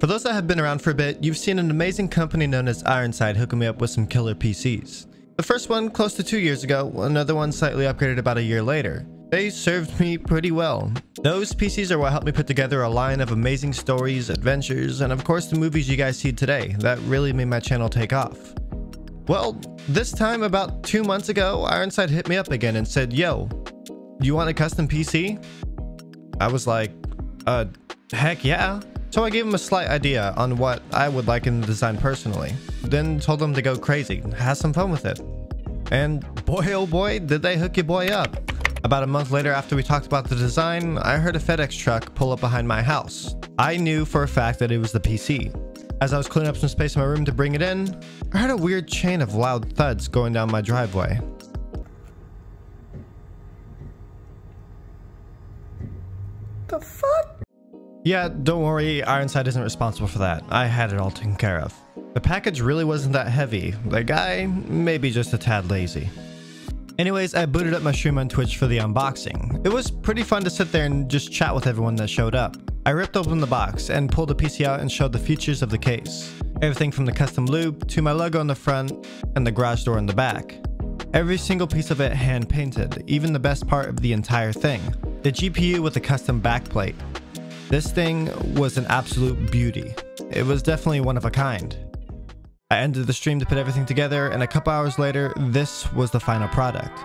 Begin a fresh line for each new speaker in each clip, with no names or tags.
For those that have been around for a bit, you've seen an amazing company known as Ironside hooking me up with some killer PCs. The first one close to two years ago, another one slightly upgraded about a year later. They served me pretty well. Those PCs are what helped me put together a line of amazing stories, adventures, and of course the movies you guys see today that really made my channel take off. Well, this time about two months ago, Ironside hit me up again and said, yo, you want a custom PC? I was like, uh, heck yeah. So I gave him a slight idea on what I would like in the design personally, then told him to go crazy, have some fun with it. And boy oh boy, did they hook your boy up. About a month later after we talked about the design, I heard a FedEx truck pull up behind my house. I knew for a fact that it was the PC. As I was cleaning up some space in my room to bring it in, I heard a weird chain of loud thuds going down my driveway.
The fuck?
Yeah, don't worry, Ironside isn't responsible for that. I had it all taken care of. The package really wasn't that heavy. The guy, maybe just a tad lazy. Anyways, I booted up my stream on Twitch for the unboxing. It was pretty fun to sit there and just chat with everyone that showed up. I ripped open the box and pulled the PC out and showed the features of the case. Everything from the custom loop to my logo on the front and the garage door in the back. Every single piece of it hand painted, even the best part of the entire thing. The GPU with the custom backplate. This thing was an absolute beauty. It was definitely one of a kind. I ended the stream to put everything together and a couple hours later, this was the final product.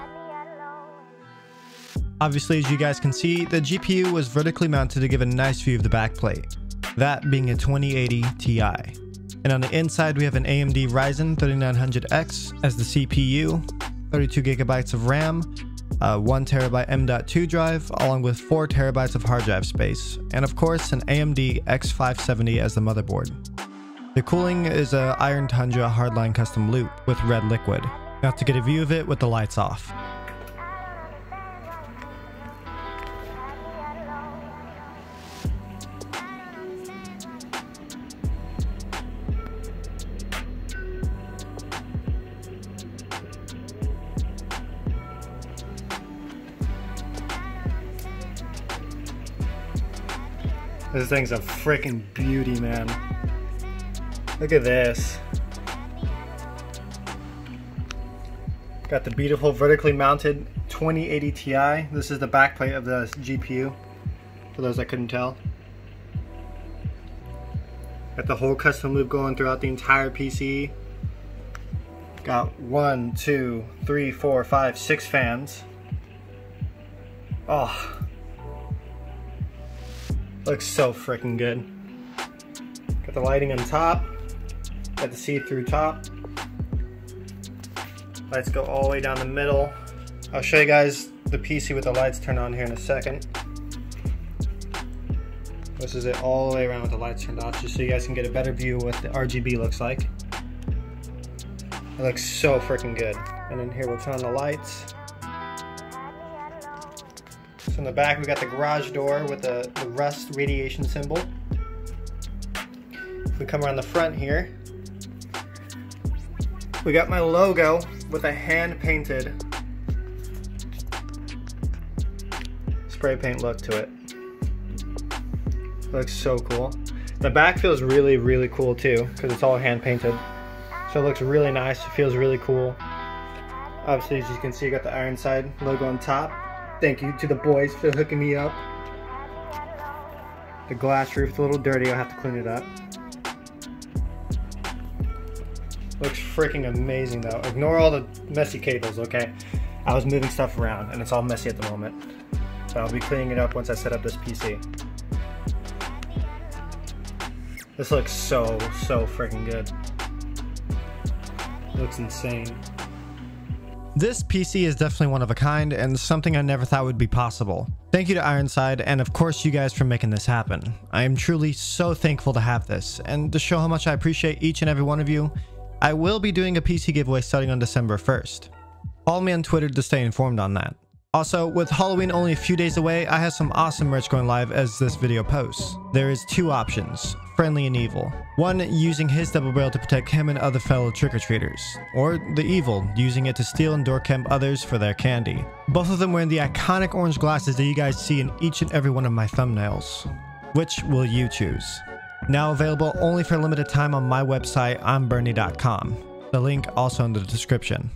Obviously, as you guys can see, the GPU was vertically mounted to give a nice view of the backplate, that being a 2080 Ti. And on the inside, we have an AMD Ryzen 3900X as the CPU, 32GB of RAM, a 1TB M.2 drive, along with 4TB of hard drive space, and of course an AMD X570 as the motherboard. The cooling is a Iron Tundra hardline custom loop with red liquid. Now to get a view of it with the lights off.
This thing's a freaking beauty, man. Look at this. Got the beautiful vertically mounted 2080 Ti. This is the backplate of the GPU, for those that couldn't tell. Got the whole custom loop going throughout the entire PC. Got one, two, three, four, five, six fans. Oh, Looks so freaking good. Got the lighting on top. Got the see-through top. Lights go all the way down the middle. I'll show you guys the PC with the lights turned on here in a second. This is it all the way around with the lights turned off, just so you guys can get a better view of what the RGB looks like. It looks so freaking good. And then here we'll turn on the lights. In the back we got the garage door with the, the rust radiation symbol. If we come around the front here, we got my logo with a hand painted spray paint look to it. Looks so cool. The back feels really, really cool too, because it's all hand painted. So it looks really nice, it feels really cool. Obviously, as you can see, you got the Ironside logo on top. Thank you to the boys for hooking me up. The glass roof's a little dirty, I'll have to clean it up. Looks freaking amazing though. Ignore all the messy cables, okay? I was moving stuff around and it's all messy at the moment. So I'll be cleaning it up once I set up this PC. This looks so, so freaking good. looks insane.
This PC is definitely one of a kind and something I never thought would be possible. Thank you to Ironside and of course you guys for making this happen. I am truly so thankful to have this and to show how much I appreciate each and every one of you, I will be doing a PC giveaway starting on December 1st. Follow me on Twitter to stay informed on that. Also, with Halloween only a few days away, I have some awesome merch going live as this video posts. There is two options, friendly and evil. One using his double barrel to protect him and other fellow trick-or-treaters, or the evil, using it to steal and door camp others for their candy. Both of them wearing the iconic orange glasses that you guys see in each and every one of my thumbnails. Which will you choose? Now available only for a limited time on my website, imberne.com. The link also in the description.